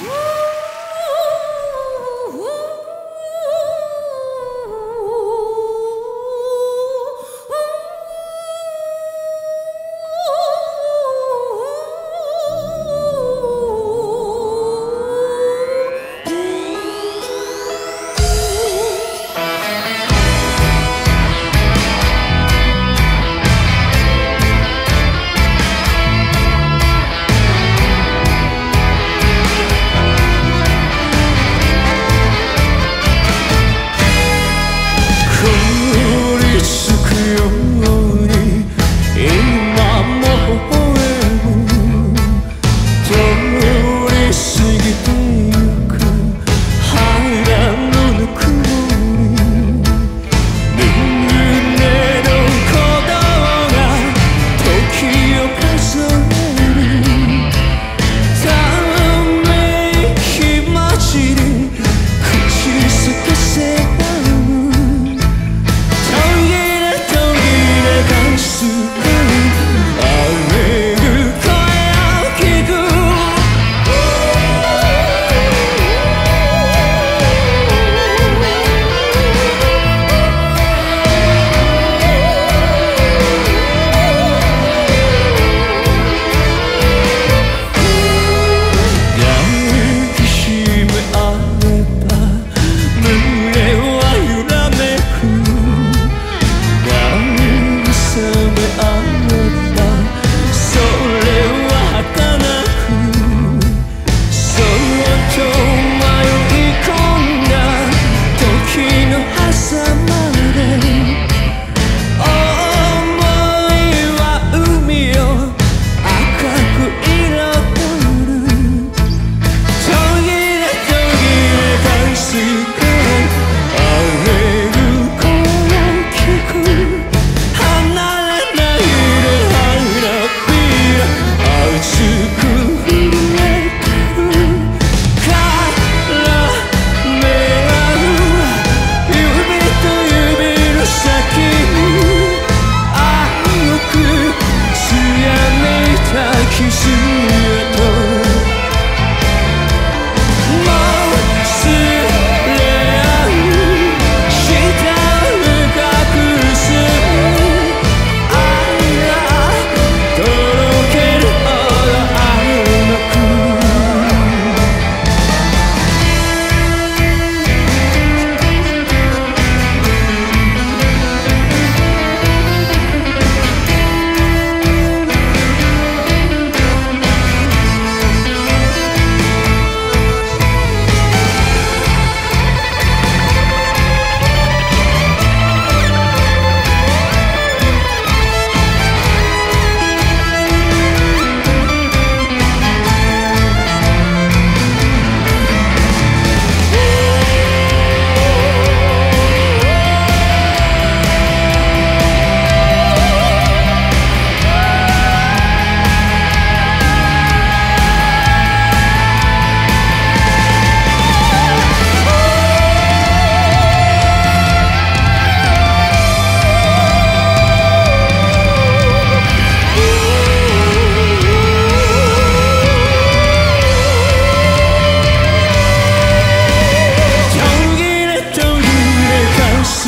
Woo!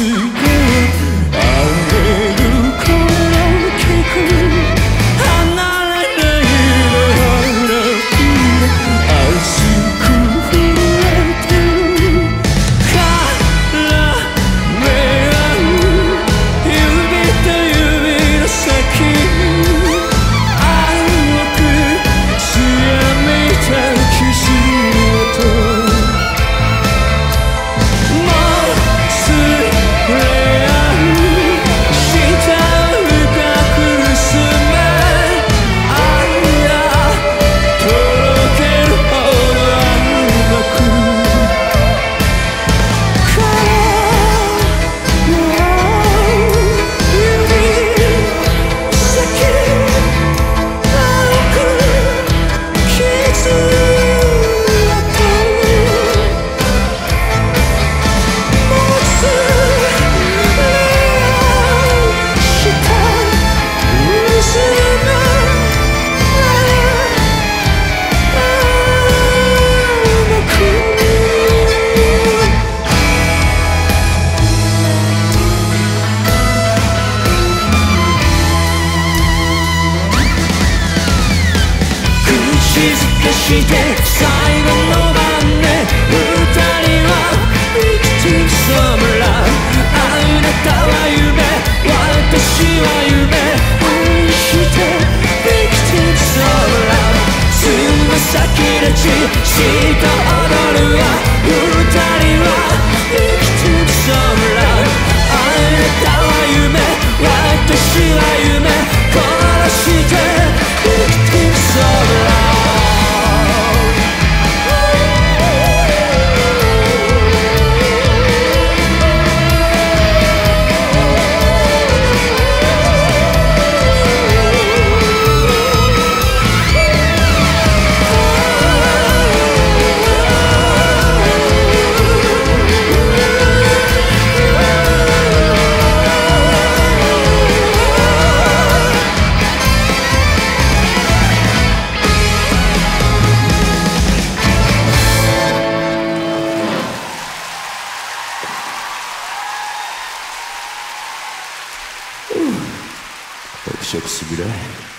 see した踊るわ acha que?